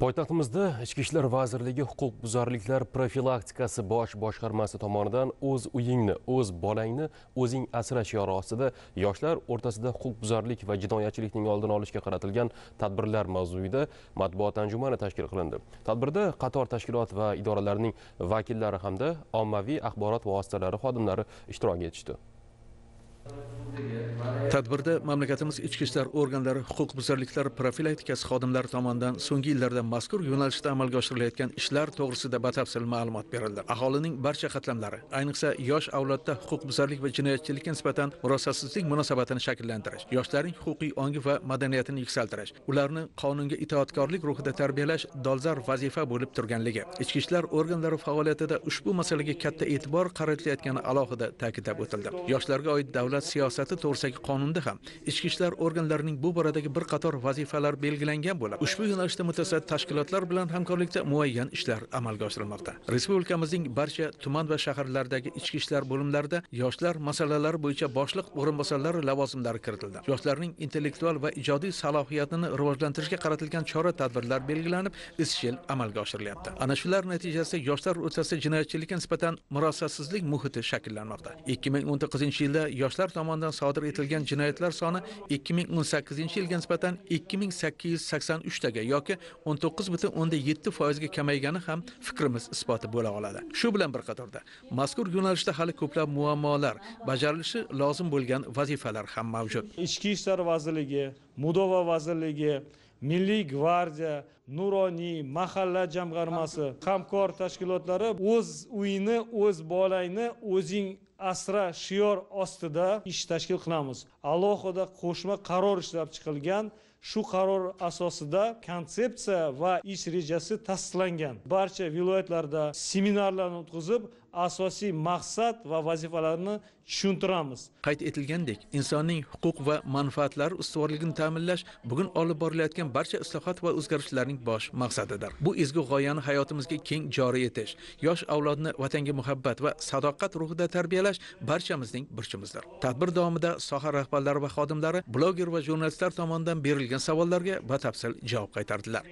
poytaxtimizda ichki ishlar vazirligi huquqbuzarliklar profilaktikasi bosh boshqarmasi tomonidan o'z uyingni o'z bolangni o'zing asra shiori ostida yoshlar o'rtasida huquqbuzarlik va jinoyatchilikning oldini olishga qaratilgan tadbirlar mavzuida matbuot anjumani tashkil qilindi. Tadbirda qator tashkilot va idoralarning vakillari hamda ommaviy axborot vositalari xodimlari ishtirok etishdi. Tadbirda mamlakatimiz ichki ishlar organlari huquqbuzarliklar profilaktikasi xodimlari tomonidan so'nggi yillarda mazkur yo'nalishda amalga oshirilayotgan ishlar to'g'risida batafsil ma'lumot berildi. Aholining barcha qatlamlari ayniqsa yosh avlodda huquqbuzarlik va jinoyatchilikka nisbatan murosasizlik munosabatini shakllantirish yoshlarning huquqiy ongi va madaniyatini yuksaltirish ularni qonunga itoatkorlik ruhida tarbiyalash dolzarb vazifa bo'lib turganligi ichki ishlar organlari faoliyatida ushbu masalaga katta e'tibor qaratilayotgani alohida ta'kidlab o'tildi. Yoshlarga oid davlat siyosati to'g'risidagi qonunda ham ichki ishlar organlarining bu boradagi bir qator vazifalar belgilangan bo'lib ushbu yo'nalishda mutasaddi tashkilotlar bilan hamkorlikda muayyan ishlar amalga oshirilmoqda. Respublikamizning barcha tuman va shaharlardagi ichki ishlar bo'limlarida yoshlar masalalari bo'yicha boshliq o'rinbosarlari lavozimlari kiritildi. Yoshlarning intellektual va ijodiy salohiyatini rivojlantirishga qaratilgan chora tadbirlar belgilanib izchil amalga oshirilyapti. Ana shular natijasida yoshlar o'rtasida jinoyatchilikka nisbatan murosasizlik muhiti shakllanmoqda. Ikki ming o'n to'qqizinchi yilda yoshlar tomonidan sodir etilgan jinoyatlar soni 2018 yilga nisbatan 2883 taga yoki 19,7 foizga kamaygani ham fikrimiz isboti bo'la oladi. Shu bilan bir qatorda mazkur yo'nalishda hali ko'plab muammolar bajarilishi lozim bo'lgan vazifalar ham mavjud. Ichki ishlar vazirligi mudofaa vazirligi milliy gvardiya nuroniy mahalla jamg'armasi hamkor tashkilotlari o'z uyini o'z bolangni o'zing asra shior ostida ish tashkil qilamiz. Alohida qo'shma qaror ishlab chiqilgan. Shu qaror asosida konsepsiya va ish rejasi tasdiqlangan. Barcha viloyatlarda seminarlarni o'tkazib asosiy maqsad va vazifalarni tushuntiramiz. Qayd etilgandek insonning huquq va manfaatlari ustuvorligini ta'minlash bugun olib borilayotgan barcha islohot va o'zgarishlarning bosh maqsadidir. Bu ezgu g'oyani hayotimizga keng joriy etish yosh avlodni vatanga muhabbat va sadoqat ruhida tarbiyalash qo'llash barchamizning burchimizdir. Tadbir davomida soha rahbarlari va xodimlari bloger va jurnalistlar tomonidan berilgan savollarga batafsil javob qaytardilar.